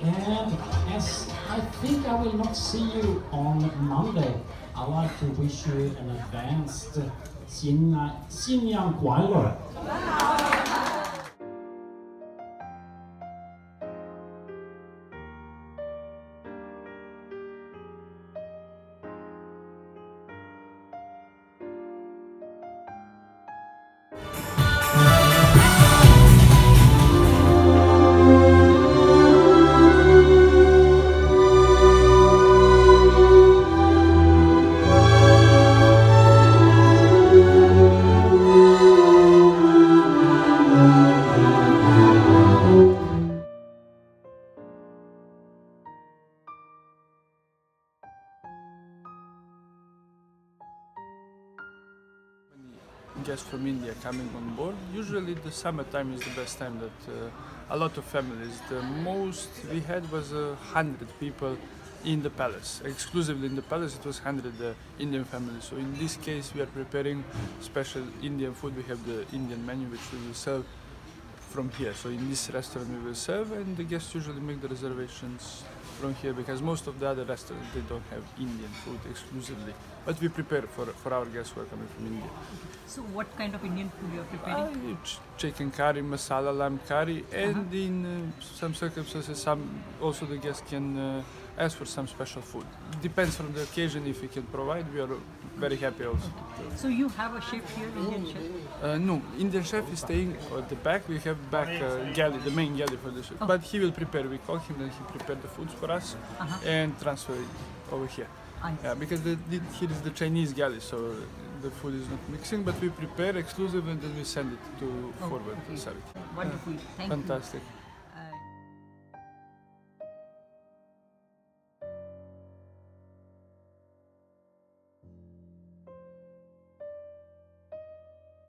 And as I think I will not see you on Monday, I like to wish you an advanced Xinyan Guanluo. Wow. Guests from India coming on board. Usually the summertime is the best time that uh, a lot of families, the most we had was a hundred people in the palace. Exclusively in the palace it was hundred uh, Indian families. So in this case we are preparing special Indian food. We have the Indian menu which we will serve from here. So in this restaurant we will serve and the guests usually make the reservations from here because most of the other restaurants they don't have Indian food exclusively. But we prepare for, for our guests who are coming from India. So what kind of Indian food you are preparing? Uh, chicken curry, masala lamb curry, and in uh, some circumstances, some also the guests can uh, ask for some special food. Depends on the occasion. If we can provide, we are very happy also. So you have a chef here, Indian chef. Uh, no, Indian chef is staying at the back. We have back uh, galley, the main galley for the chef. Oh. But he will prepare. We call him, and he prepare the foods for us Uh-huh. and transfer it over here. Yeah, because the, the, here is the Chinese galley, so the food is not mixing. But we prepare exclusive and then we send it to Oh, forward okay. it. Wonderful. Thank you. Fantastic.